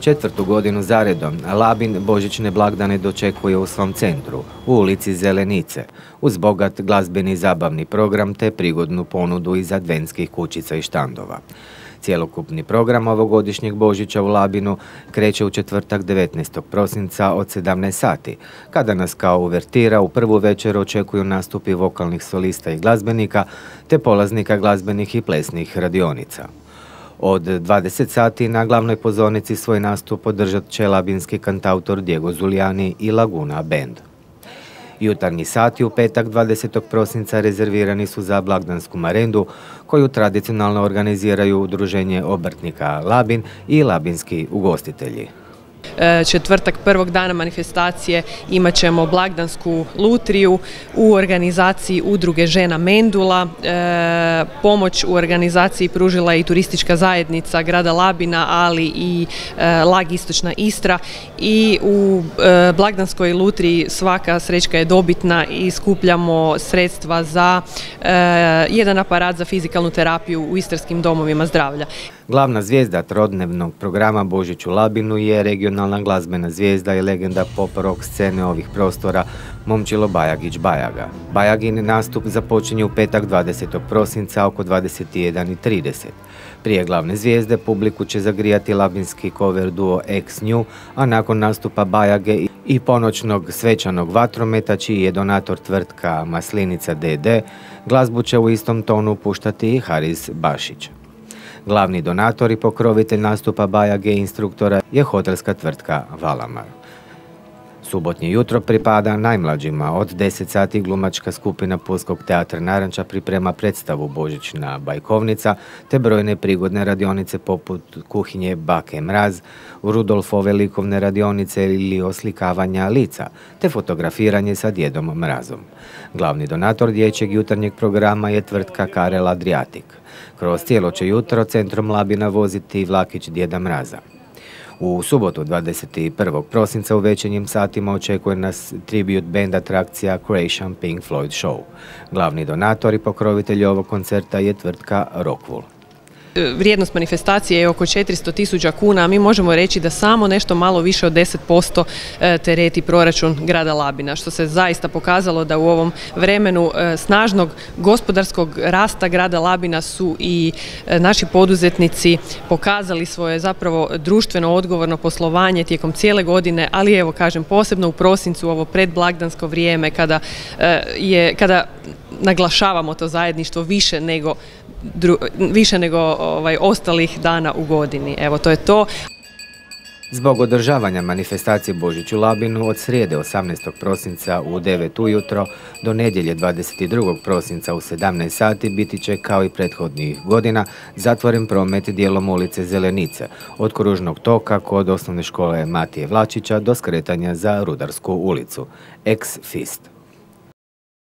Četvrtu godinu zaredom Labin božićne blagdane dočekuje u svom centru, u ulici Zelenice, uz bogat glazbeni zabavni program te prigodnu ponudu iz adventskih kućica i štandova. Cijelokupni program ovogodišnjeg Božića u Labinu kreće u četvrtak 19. prosinca od 17 sati, kada nas kao uvertira u prvu večer očekuju nastupi vokalnih solista i glazbenika, te polaznika glazbenih i plesnih radionica. Od 20 sati na glavnoj pozornici svoj nastup održat će labinski kantautor Diego Zulijani i Laguna Band. Jutarnji sati u petak 20. prosinca rezervirani su za blagdansku marendu koju tradicionalno organiziraju Udruženje obrtnika Labin i labinski ugostitelji. E, četvrtak prvog dana manifestacije imat ćemo blagdansku lutriju u organizaciji udruge žena Mendula. E, pomoć u organizaciji pružila i turistička zajednica grada Labina, ali i e, Lag Istočna Istra i u blagdanskoj lutriji svaka srećka je dobitna i skupljamo sredstva za jedan aparat za fizikalnu terapiju u istarskim domovima zdravlja. Glavna zvijezda trodnevnog programa Božiću Labinu je regionalna glazbena zvijezda i legenda pop rock scene ovih prostora Momčilo Bajagić Bajaga. Bajagin nastup započinje u petak 20. prosinca oko 21.30. Prije glavne zvijezde publiku će zagrijati labinski cover duo X New, a nakon nastupa Bajage i ponoćnog svečanog vatrometa, čiji je donator tvrtka Maslinica DD, glazbu će u istom tonu puštati i Haris Bašić. Glavni donator i pokrovitelj nastupa Baja G instruktora je hotelska tvrtka Valamar. Subotnje jutro pripada najmlađima. Od 10 sati glumačka skupina Pulskog teatra Naranča priprema predstavu Božićna bajkovnica te brojne prigodne radionice poput kuhinje Bake Mraz, Rudolfove likovne radionice ili oslikavanja lica te fotografiranje sa djedom Mrazom. Glavni donator dječjeg jutarnjeg programa je tvrtka Karel Adriatik. Kroz cijelo će jutro centrom Labina voziti vlakić Djeda Mraza. U subotu 21. prosinca u večernjim satima očekuje nas tribute band atrakcija Croatian Pink Floyd Show. Glavni donator i pokrovitelj ovog koncerta je tvrtka Rockwool vrijednost manifestacije je oko 400 tisuća kuna, a mi možemo reći da samo nešto malo više od 10% e, tereti proračun grada Labina, što se zaista pokazalo da u ovom vremenu e, snažnog gospodarskog rasta grada Labina su i e, naši poduzetnici pokazali svoje zapravo društveno odgovorno poslovanje tijekom cijele godine, ali evo kažem posebno u prosincu ovo predblagdansko vrijeme kada je kada naglašavamo to zajedništvo više nego više nego ovaj, ostalih dana u godini. Evo, to je to. Zbog održavanja manifestacije Božić u Labinu od srijede 18. prosinca u 9 ujutro do nedjelje 22. prosinca u 17 sati biti će kao i prethodnih godina zatvoren promet dijelom ulice Zelenice od kružnog toka kod osnovne škole Matije Vlačića do skretanja za Rudarsku ulicu. Ex Fist.